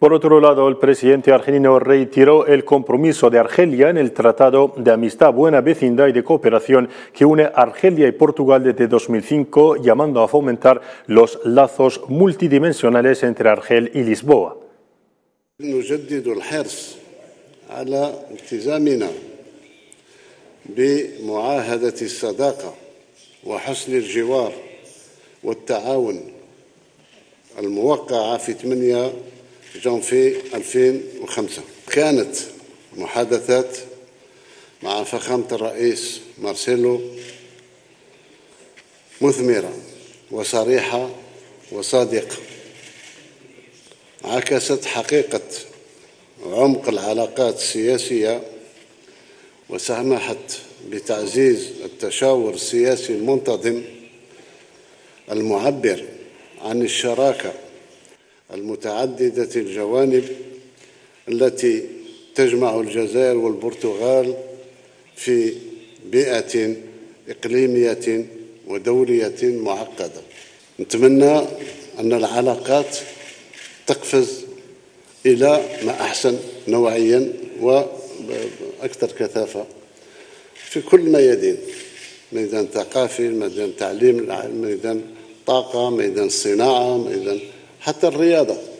Por otro lado, el presidente argelino reiteró el compromiso de Argelia en el Tratado de Amistad, Buena Vecindad y de Cooperación que une Argelia y Portugal desde 2005, llamando a fomentar los lazos multidimensionales entre Argel y Lisboa. نجدد الحرص على التزامنا بمعاهدة الصداقة وحسن الجوار والتعاون الموقعة في 8 جانفي 2005 كانت محادثات مع فخامة الرئيس مارسيلو مثمرة وصريحة وصادقة. عكست حقيقة عمق العلاقات السياسية وسمحت بتعزيز التشاور السياسي المنتظم المعبر عن الشراكة المتعددة الجوانب التي تجمع الجزائر والبرتغال في بيئة إقليمية ودولية معقدة. نتمنى أن العلاقات تقفز إلى ما أحسن نوعيا وأكثر كثافة في كل ميادين ميدان ثقافي ميدان تعليم ميدان طاقة ميدان صناعة ميدان حتى الرياضة.